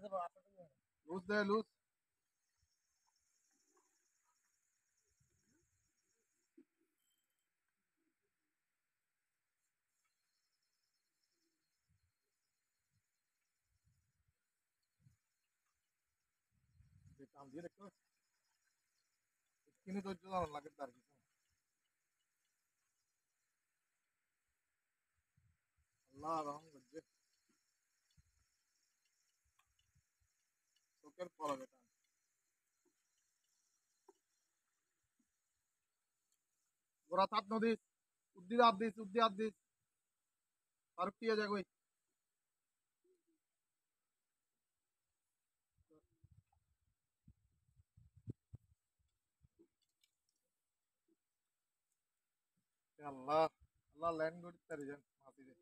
Loose they lose काम दिए देखो किने तो जो लागत दार अल्लाह रहम আল্লাহ রহম করছে চোখের পড়া বেটা গোড়া তাপ নদী উদ্দিদ up this উদ্দি up this Faruk টিয়া যায় কই আল্লাহ আল্লাহ ল্যান্ড করতে পারি যান মাটিতে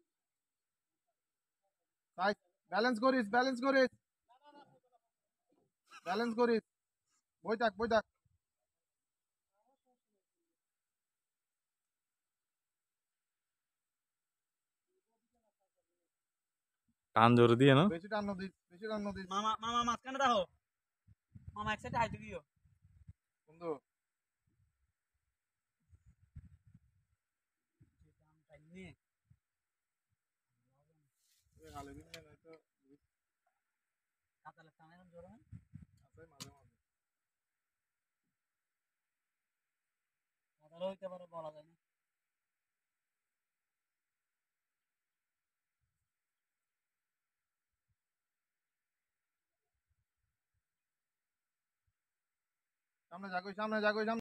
সাইজ ব্যালেন্স করিস ব্যালেন্স করিস ব্যালেন্স করিস বই থাক বই থাক। টান জোরে দিয়ে না? বেশি টান নদী বেশি টান নদী মামা মামা মাঝখানে দেখো। মামা এক সাইডে হাইতে দিও। বন্ধু। তো টানে জোরে হইতে পারে বলা যায় না। সামনে যাকই সামনে যাকই সামনে।